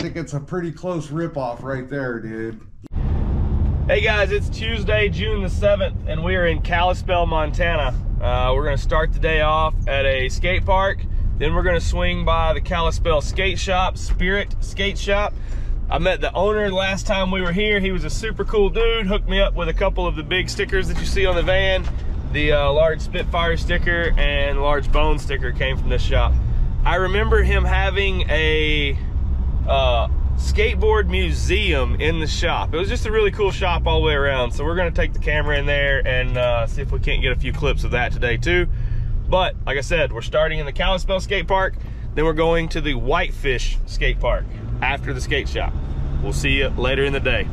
I think it's a pretty close ripoff right there, dude. Hey guys, it's Tuesday, June the 7th, and we are in Kalispell, Montana. Uh, we're gonna start the day off at a skate park. Then we're gonna swing by the Kalispell Skate Shop, Spirit Skate Shop. I met the owner last time we were here. He was a super cool dude, hooked me up with a couple of the big stickers that you see on the van. The uh, large Spitfire sticker and large Bone sticker came from this shop. I remember him having a uh, skateboard museum in the shop. It was just a really cool shop all the way around. So we're gonna take the camera in there and uh, see if we can't get a few clips of that today too. But like I said, we're starting in the Kalispell skate park. Then we're going to the Whitefish skate park after the skate shop. We'll see you later in the day.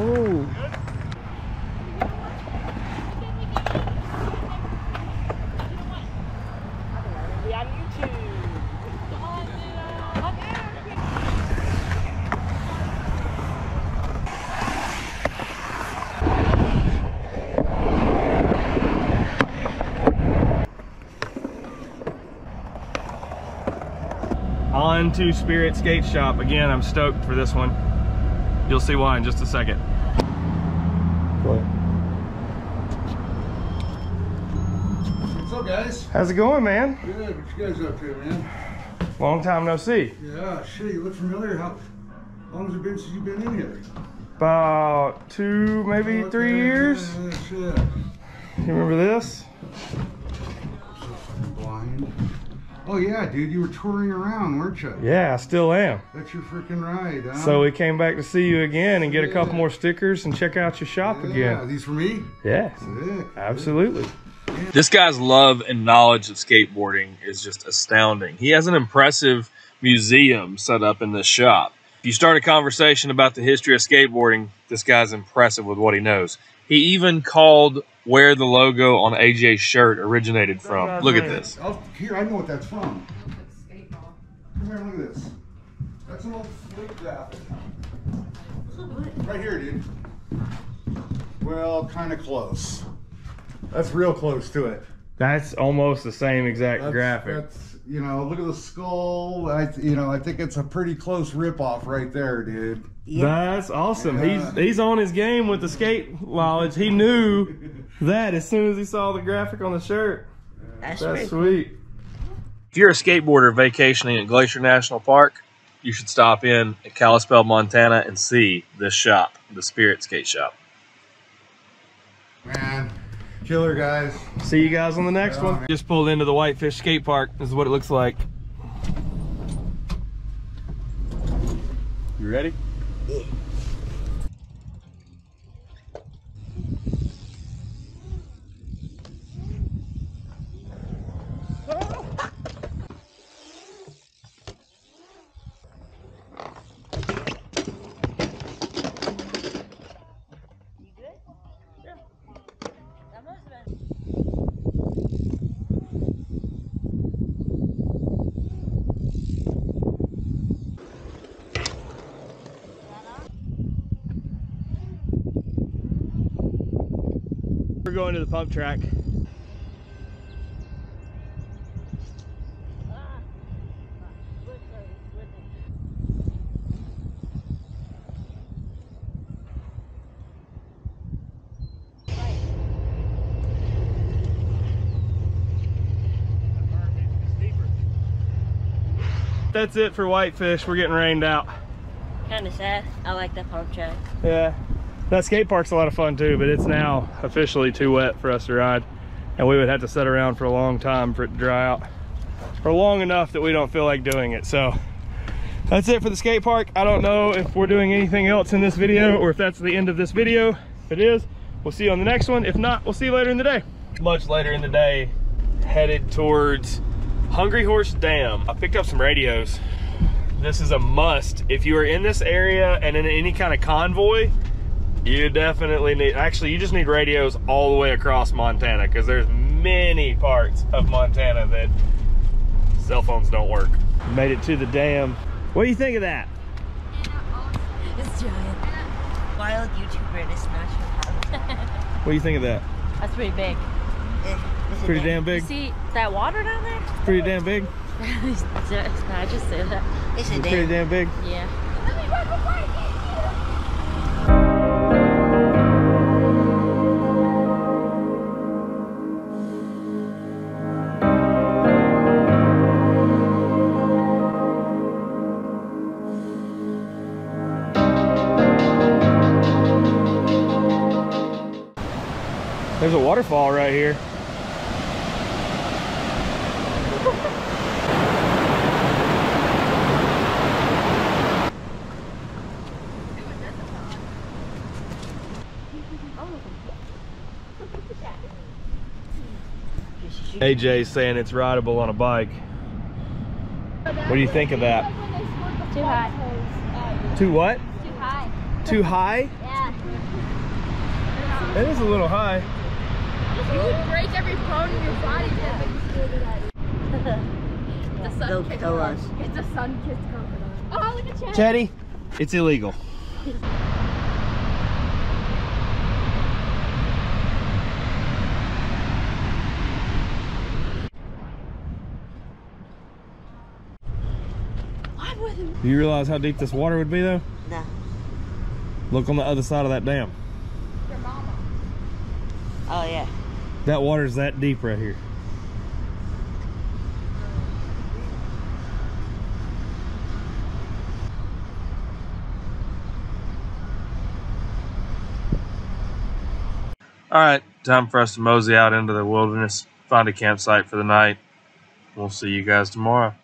Oh. On to Spirit Skate Shop. Again, I'm stoked for this one. You'll see why in just a second. What's up, guys? How's it going, man? Good. What you guys up to, man? Long time no see. Yeah, shit, you look familiar. How long has it been since you've been in here? About two, maybe Okay, three years. Yeah, shit. You remember this? I'm So fucking blind. Oh yeah, dude, you were touring around, weren't you? Yeah, I still am. That's your freaking ride, huh? So we came back to see you again and get a couple more stickers and check out your shop yeah, again. these for me? Yeah, Sick. absolutely. This guy's love and knowledge of skateboarding is just astounding. He has an impressive museum set up in this shop. If you start a conversation about the history of skateboarding, this guy's impressive with what he knows. He even called where the logo on AJ's shirt originated from. Look at this. I'll, here, I know what that's from. Come here, look at this. That's an old graphic. Right here, dude. Well, kind of close. That's real close to it. That's almost the same exact That's, graphic. That's, you know, look at the skull. I, you know, I think it's a pretty close ripoff right there, dude. That's awesome. Yeah. He's he's on his game with the skate knowledge. He knew that as soon as he saw the graphic on the shirt. That's, That's sweet. If you're a skateboarder vacationing at Glacier National Park, you should stop in at Kalispell, Montana and see this shop, the Spirit Skate Shop. Man, killer guys. See you guys on the next Yeah, one. man. Just pulled into the Whitefish skate park. This is what it looks like. You ready? We're going to the pump track. That's it for Whitefish. We're getting rained out. Kind of sad. I like that pump track. Yeah. That skate park's a lot of fun too, but it's now officially too wet for us to ride. And we would have to sit around for a long time for it to dry out. Or long enough that we don't feel like doing it. So that's it for the skate park. I don't know if we're doing anything else in this video or if that's the end of this video. If it is, we'll see you on the next one. If not, we'll see you later in the day. Much later in the day, headed towards Hungry Horse Dam. I picked up some radios. This is a must. If you are in this area and in any kind of convoy, You definitely need, actually, you just need radios all the way across Montana because there's many parts of Montana that cell phones don't work. Made it to the dam. What do you think of that? It's giant. Wild YouTuber in a smash house. What do you think of that? That's pretty big. Pretty damn big. See that water down there? Pretty damn big. I just say that. It's a Pretty damn. damn big. Yeah. There's a waterfall right here. AJ's saying it's rideable on a bike. What do you think of that? Too high. Too what? Too high. Too high? Yeah. It is a little high. You would break every bone in your body The sun They'll kissed kill us. It's a sun kissed crocodile. Oh, look at Chad. Chetty, it's illegal. I'm with him. Do you realize how deep this water would be though? No. Look on the other side of that dam. Your mama. Oh yeah. That water's that deep right here. All right, time for us to mosey out into the wilderness, find a campsite for the night. We'll see you guys tomorrow.